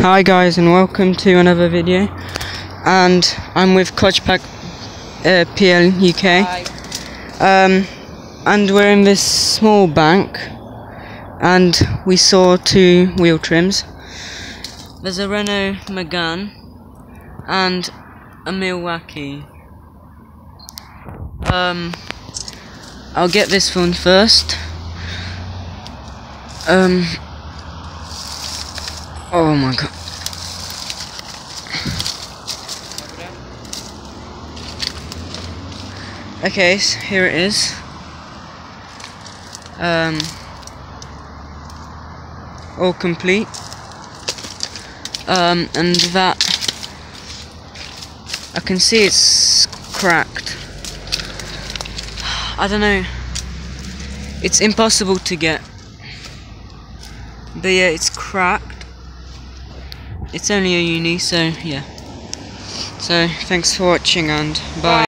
Hi guys and welcome to another video. And I'm with Clutchpack uh, PL UK um, and we're in this small bank and we saw two wheel trims. There's a Renault Megane and a Milwaukee. Um, I'll get this one first. Um, Oh my god. Okay, so here it is. Um, all complete. Um, and that I can see it's cracked. I don't know. It's impossible to get. But yeah, it's cracked. It's only a uni, so yeah. So thanks for watching and bye.